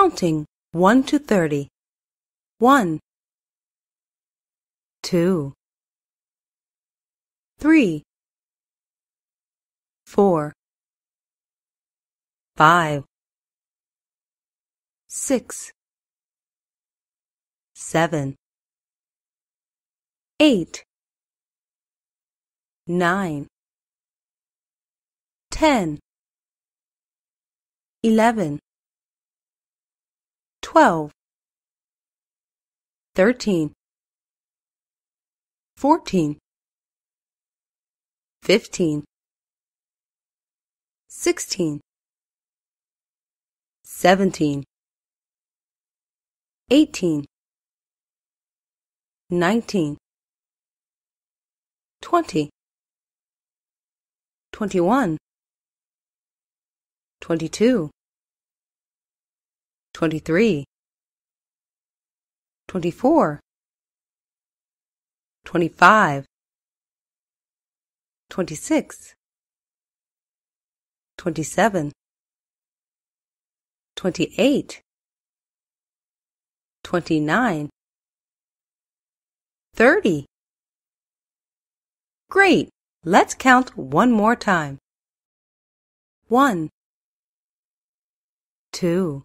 Counting. 1 to 30. 1, 2, 3, 4, 5, 6, 7, 8, 9, 10, 11, 12, 13, 14, 15, 16, 17, 18, 19, 20, 21, 22, 23, 24, 25, 26, 27, 28, 29, 30. Great! Let's count one more time. One, two,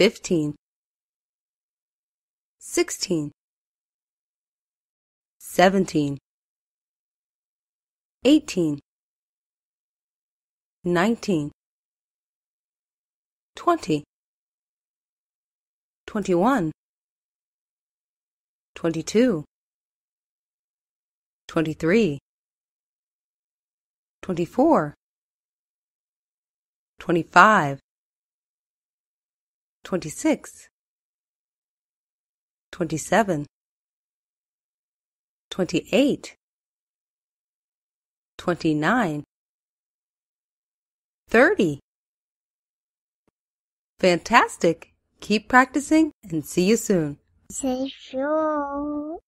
fifteen, sixteen, seventeen, eighteen, nineteen, twenty, twenty-one, twenty-two, twenty-three, twenty-four, twenty-five, twenty-six, twenty-seven, twenty-eight, twenty-nine, thirty. Fantastic! Keep practicing and see you soon. Say sure.